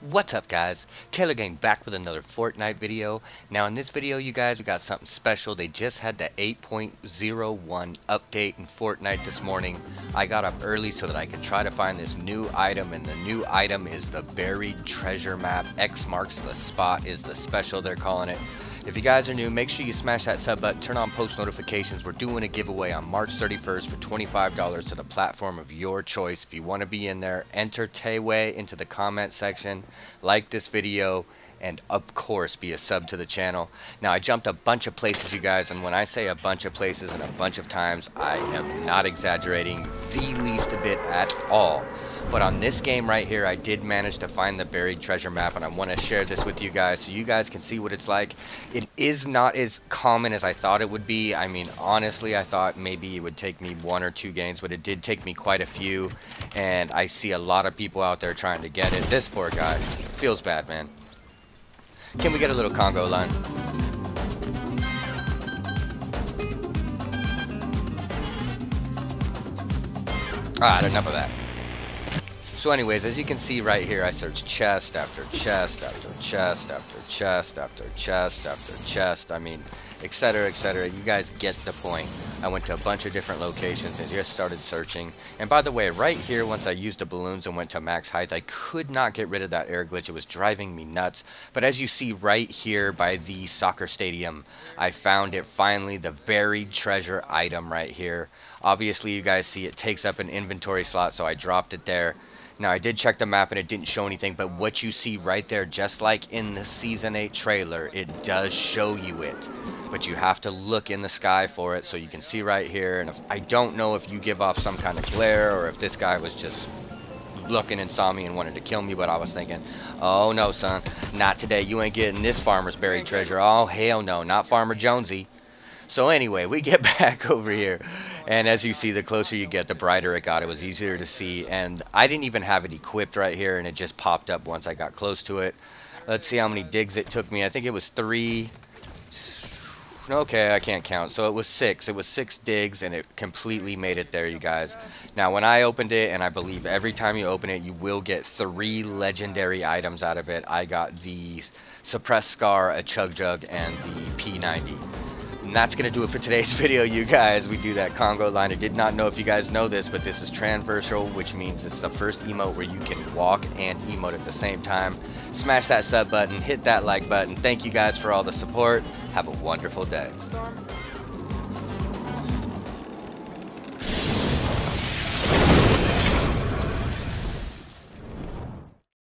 What's up guys? Taylor Gang back with another Fortnite video. Now in this video you guys we got something special. They just had the 8.01 update in Fortnite this morning. I got up early so that I could try to find this new item and the new item is the buried treasure map. X marks the spot is the special they're calling it. If you guys are new, make sure you smash that sub button, turn on post notifications. We're doing a giveaway on March 31st for $25 to the platform of your choice. If you want to be in there, enter Tayway into the comment section, like this video, and of course be a sub to the channel. Now I jumped a bunch of places you guys and when I say a bunch of places and a bunch of times I am not exaggerating the least bit at all. But on this game right here, I did manage to find the buried treasure map, and I want to share this with you guys so you guys can see what it's like. It is not as common as I thought it would be. I mean, honestly, I thought maybe it would take me one or two games, but it did take me quite a few, and I see a lot of people out there trying to get it. This poor guy. Feels bad, man. Can we get a little conga line? Alright, enough of that. So anyways, as you can see right here, I searched chest after chest after chest after chest after chest after chest. I mean, etc. etc. You guys get the point. I went to a bunch of different locations and just started searching. And by the way, right here, once I used the balloons and went to max height, I could not get rid of that air glitch. It was driving me nuts. But as you see right here by the soccer stadium, I found it finally, the buried treasure item right here. Obviously, you guys see it takes up an inventory slot, so I dropped it there. Now, I did check the map and it didn't show anything, but what you see right there, just like in the Season 8 trailer, it does show you it. But you have to look in the sky for it, so you can see right here. And if, I don't know if you give off some kind of glare or if this guy was just looking and saw me and wanted to kill me, but I was thinking, oh no, son, not today. You ain't getting this farmer's buried treasure. Oh, hell no, not Farmer Jonesy. So anyway, we get back over here. And as you see, the closer you get, the brighter it got. It was easier to see. And I didn't even have it equipped right here, and it just popped up once I got close to it. Let's see how many digs it took me. I think it was three. Okay, I can't count. So it was six. It was six digs, and it completely made it there, you guys. Now, when I opened it, and I believe every time you open it, you will get three legendary items out of it. I got the Suppressed Scar, a Chug Jug, and the P90. And that's going to do it for today's video, you guys. We do that conga line. I did not know if you guys know this, but this is transversal, which means it's the first emote where you can walk and emote at the same time. Smash that sub button, hit that like button. Thank you guys for all the support. Have a wonderful day.